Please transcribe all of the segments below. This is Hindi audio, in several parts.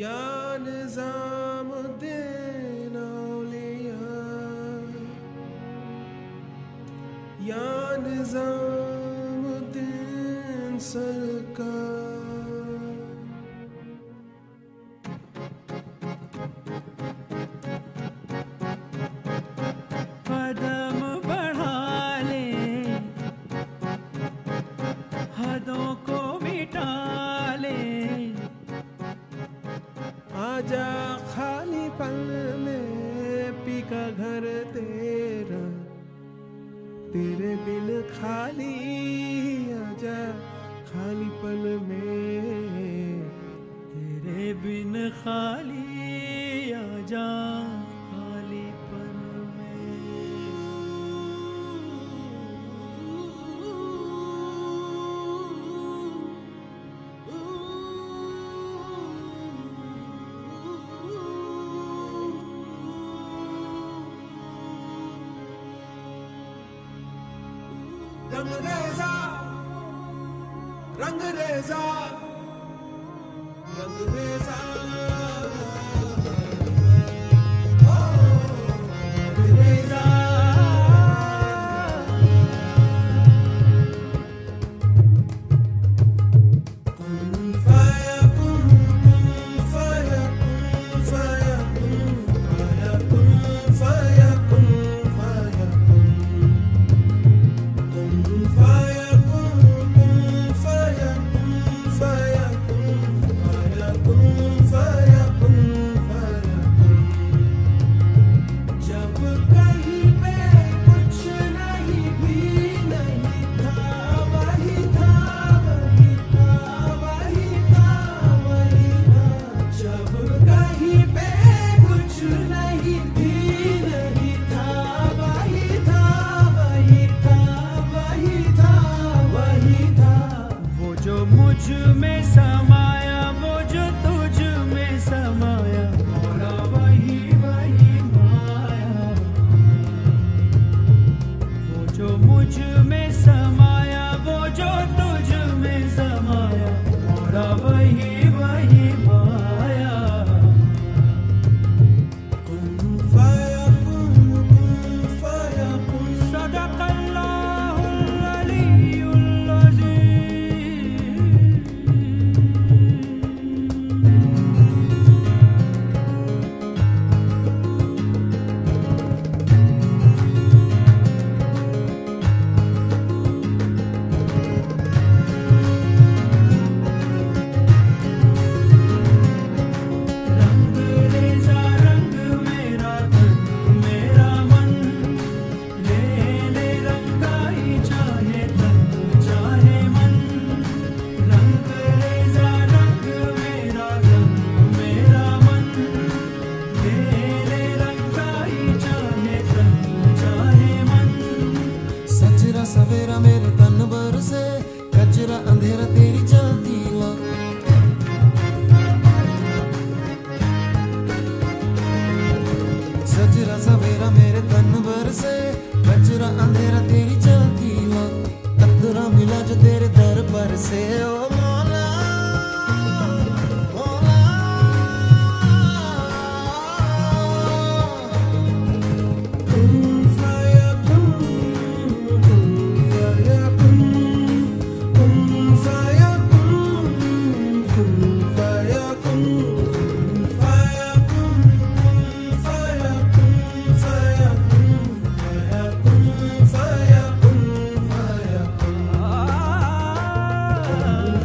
या निजाम दिन औलिया या निजाम दिन सरकार आजा खाली पल में पीका घर तेरा। तेरे बिन खाली आजा खाली पल में। तेरे बिन खाली आजा रंग रेजा रंग love.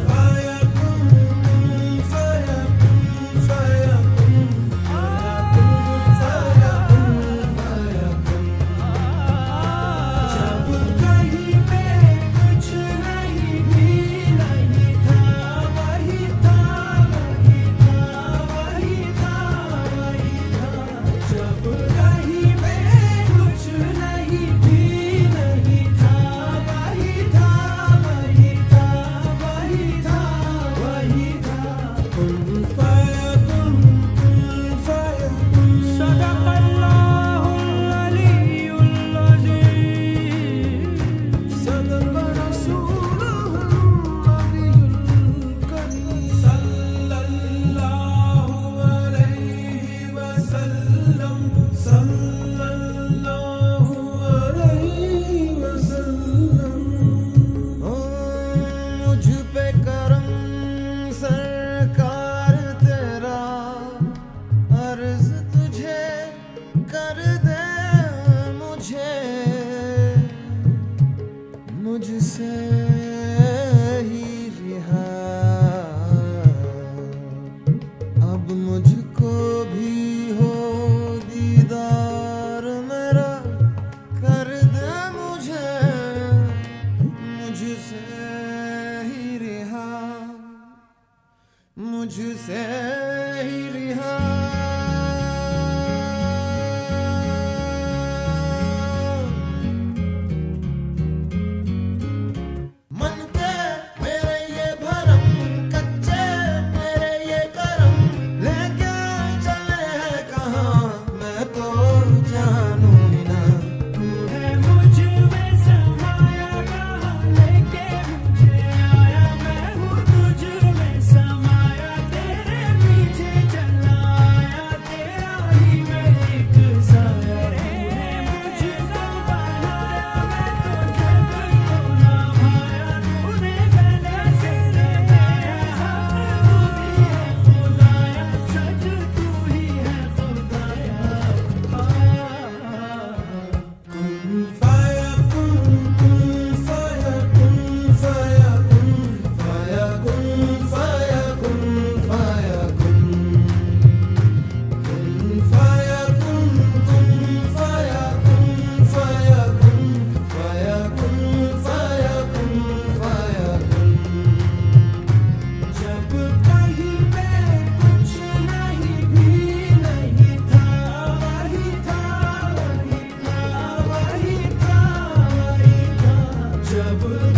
droopy मुझसे ही रिहा। world.